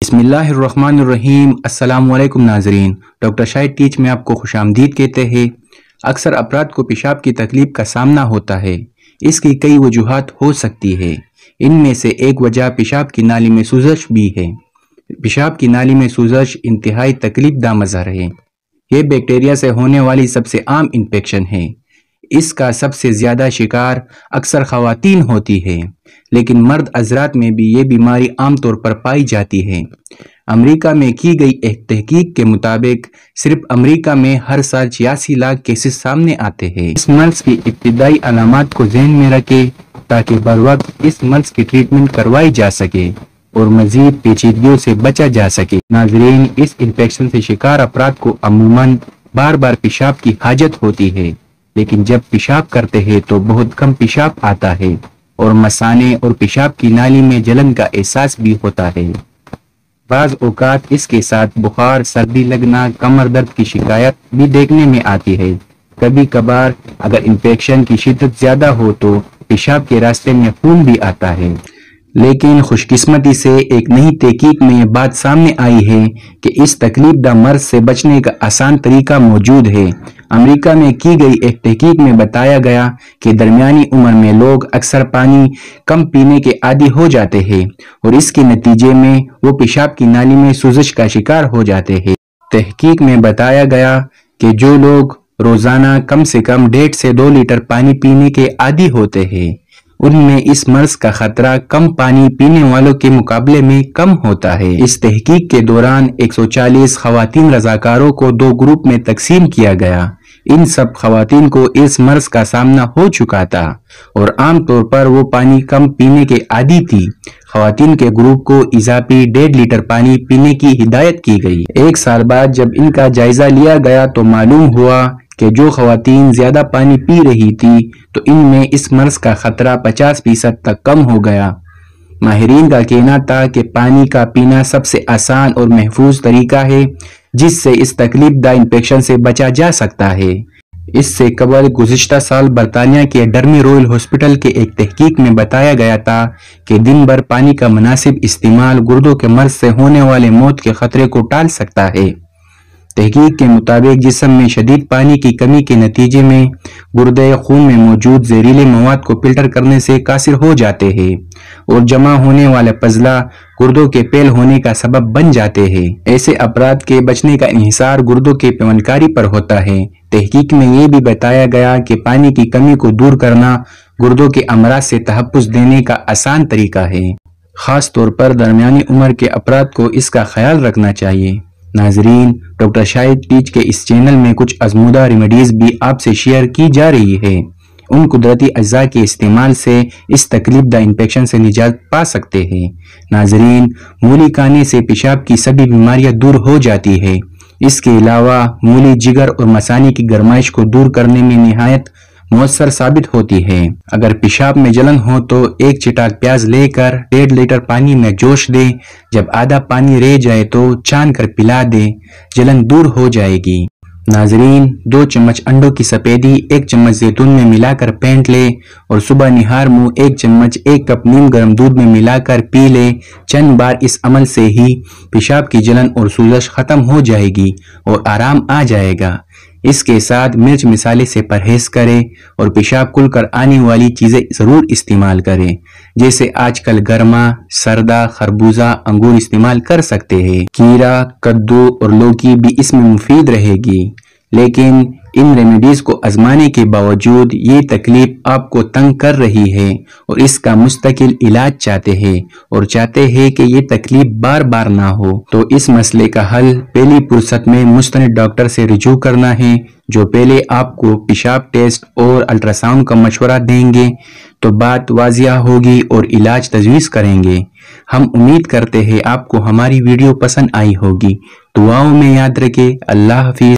बसमीम अल्लाम नाजरीन। Doctor Shahid teach में आपको खुश आमदीद कहते हैं। अक्सर अफराद को पेशाब की तकलीफ़ का सामना होता है। इसकी कई वजूहत हो सकती है। इनमें से एक वजह पेशाब की नाली में सूजश भी है। पेशाब की नाली में सूजश इंतहाई तकलीफ़ दा मज़हर है ये बैक्टीरिया से होने वाली सबसे आम इन्फेक्शन है। इसका सबसे ज़्यादा शिकार अक्सर खातन होती है। लेकिन मर्द हजरात में भी ये बीमारी आमतौर पर पाई जाती है। अमेरिका में की गई एक तहकीक के मुताबिक सिर्फ़ अमेरिका में हर साल छियासी लाख केसेस सामने आते हैं। इस मर्ज की इब्तदाई अलामत को जहन में रखे ताकि बर वक्त इस मर्ज की ट्रीटमेंट करवाई जा सके और मजीद पेचीदगियों से बचा जा सके। नाजरीन, इस इन्फेक्शन से शिकार अफराद को अमूमन बार बार पेशाब की हाजत होती है, लेकिन जब पेशाब करते हैं तो बहुत कम पेशाब आता है। और मसाने और पेशाब की नाली में जलन का एहसास भी होता है। बाज औकात इसके साथ बुखार, सर्दी, लगना, कमर दर्द की शिकायत भी देखने में आती है। कभी कभार अगर इन्फेक्शन की शिद्दत ज़्यादा हो तो पेशाब के रास्ते में खून भी आता है। लेकिन खुशकिस्मती से एक नई तहकीक में यह बात सामने आई है कि इस तकलीफ़ द मर्ज से बचने का आसान तरीका मौजूद है। अमेरिका में की गई एक तहकीक में बताया गया कि दरमियानी उम्र में लोग अक्सर पानी कम पीने के आदि हो जाते हैं, और इसके नतीजे में वो पेशाब की नाली में सूजश का शिकार हो जाते हैं। तहकीक में बताया गया कि जो लोग रोज़ाना कम से कम डेढ़ से दो लीटर पानी पीने के आदि होते हैं, उनमें इस मर्ज का खतरा कम पानी पीने वालों के मुकाबले में कम होता है। इस तहकीक के दौरान 140 सौ खातन रजाकारों को दो ग्रुप में तकसीम किया गया इन सब खातन को इस मर्ज का सामना हो चुका था और आमतौर पर वो पानी कम पीने के आदि थी। खातन के ग्रुप को इजाफी डेढ़ लीटर पानी पीने की हिदायत की गई। एक साल बाद जब इनका जायजा लिया गया तो मालूम हुआ कि जो खातन ज़्यादा पानी पी रही थी तो इनमें इस मर्ज का खतरा 50 फ़ीसद तक कम हो गया। माहरीन का कहना था कि पानी का पीना सबसे आसान और महफूज तरीका है। जिससे इस तकलीफ़ दा इन्फेक्शन से बचा जा सकता है। इससे कबल गुजशत साल बरतानिया के डर्मी रॉयल हॉस्पिटल के एक तहकीक में बताया गया था कि दिन भर पानी का मुनासिब इस्तेमाल गुर्दों के मर्ज से होने वाले मौत के खतरे को टाल सकता है। तहकीक के मुताबिक जिसम में शदीद पानी की कमी के नतीजे में गुर्दे खून में मौजूद जहरीले मवाद को फ़िल्टर करने से कासिर हो जाते हैं और जमा होने वाले पजला गुर्दों के पेल होने का सबब बन जाते हैं ऐसे अपराध के बचने का इंसार गुर्दों के पेवनकारी पर होता है तहकीक में ये भी बताया गया कि पानी की कमी को दूर करना गुर्दों के अमराज से तहफ़ देने का आसान तरीका है खास तौर पर दरमिया उम्र के अपराध को इसका ख्याल रखना चाहिए नाजरीन, डॉक्टर शाहिद टीच के इस चैनल में कुछ आजमूदा रेमेडीज भी आपसे शेयर की जा रही है। उन कुदरती अज्जा के इस्तेमाल से इस तकलीफ़ द इन्फेक्शन से निजात पा सकते हैं। नाजरीन, मूली खाने से पेशाब की सभी बीमारियाँ दूर हो जाती है। इसके अलावा मूली, जिगर और मसानी की गर्माइश को दूर करने में निहायत मौसर साबित होती है। अगर पेशाब में जलन हो तो एक चिटाक प्याज लेकर डेढ़ लीटर पानी में जोश दे। जब आधा पानी रह जाए तो छान कर पिला दे। जलन दूर हो जाएगी। नाजरीन, दो चम्मच अंडों की सफेदी, एक चम्मच जैतून में मिलाकर पेंट ले और सुबह निहार मुँह, एक चम्मच, एक कप नीम गर्म दूध में मिलाकर पी ले। चंद बार इस अमल से ही पेशाब की जलन और सूजश खत्म हो जाएगी और आराम आ जाएगा। इसके साथ मिर्च मिसाले से परहेज करें और पेशाब कुल कर आने वाली चीज़ें ज़रूर इस्तेमाल करें, जैसे आजकल गर्मा, सरदा, खरबूजा अंगूर इस्तेमाल कर सकते हैं। कीरा, कद्दू और लौकी भी इसमें मुफीद रहेगी, लेकिन इन रेमेडीज को आजमाने के बावजूद ये तकलीफ़ आपको तंग कर रही है और इसका मुस्तकिल इलाज चाहते हैं और चाहते हैं कि ये तकलीफ़ बार बार ना हो। तो इस मसले का हल पहली फुर्सत में मुस्तन डॉक्टर से रिजू करना है, जो पहले आपको पेशाब टेस्ट और अल्ट्रासाउंड का मशवरा देंगे तो बात वाजिया होगी और इलाज तजवीज़ करेंगे। हम उम्मीद करते हैं आपको हमारी वीडियो पसंद आई होगी। दुआओं में याद रखें। अल्लाह हाफिज।